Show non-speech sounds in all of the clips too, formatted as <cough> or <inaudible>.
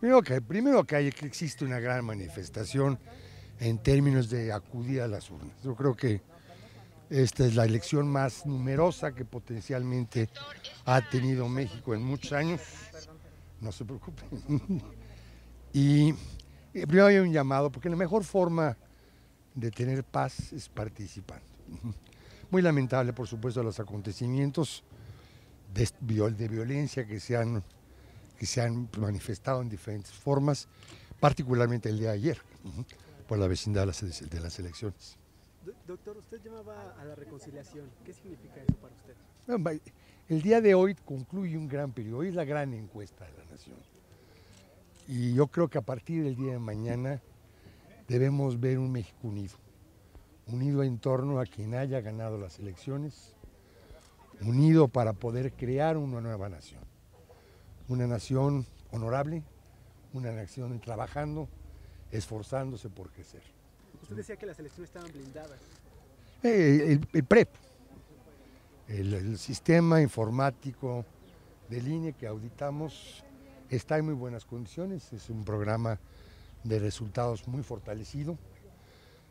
Primero que, primero que, hay, que existe una gran manifestación en términos de acudir a las urnas. Yo creo que esta es la elección más numerosa que potencialmente ha tenido México en muchos años. No se preocupen. <laughs> y, y primero hay un llamado, porque la mejor forma de tener paz es participando. <laughs> Muy lamentable, por supuesto, los acontecimientos de violencia que se, han, que se han manifestado en diferentes formas, particularmente el de ayer, por la vecindad de las, elecciones. Do- Doctor, usted llamaba a la reconciliación. ¿Qué significa eso para usted? El día de hoy concluye un gran periodo, hoy es la gran encuesta de la nación. Y yo creo que a partir del día de mañana debemos ver un México unido, unido en torno a quien haya ganado las elecciones, unido para poder crear una nueva nación, una nación honorable, una nación trabajando, esforzándose por crecer. Usted decía que las elecciones estaban blindadas. Eh, el, el PREP, el, el sistema informático de línea que auditamos está en muy buenas condiciones, es un programa de resultados muy fortalecido.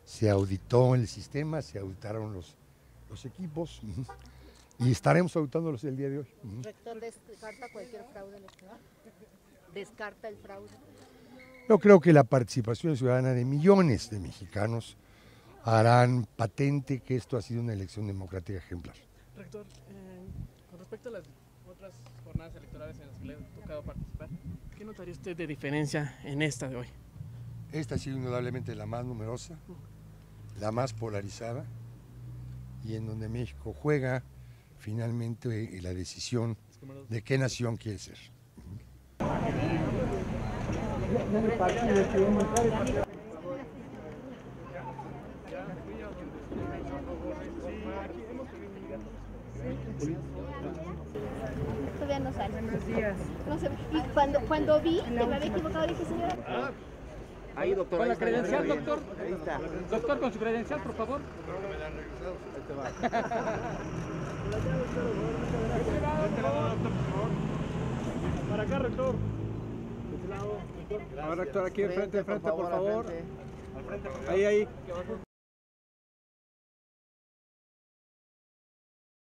Se auditó el sistema, se auditaron los, los equipos y estaremos auditándolos el día de hoy. ujú. Rector, descarta cualquier fraude electoral. Descarta el fraude. Yo creo que la participación ciudadana de millones de mexicanos harán patente que esto ha sido una elección democrática ejemplar. Rector, eh, con respecto a las otras jornadas electorales en las que le ha tocado participar, ¿qué notaría usted de diferencia en esta de hoy? Esta ha sido indudablemente la más numerosa, la más polarizada y en donde México juega finalmente eh, la decisión de qué nación quiere ser. Todavía no sale. Buenos días. No sé, y cuando, cuando vi que me había equivocado, dije, señora, Ahí, doctor. Con ahí la credencial, doctor. Ahí está. Doctor, con su credencial, por favor. Para acá, rector. A ver, rector, aquí enfrente, enfrente, por favor. Ahí, ahí.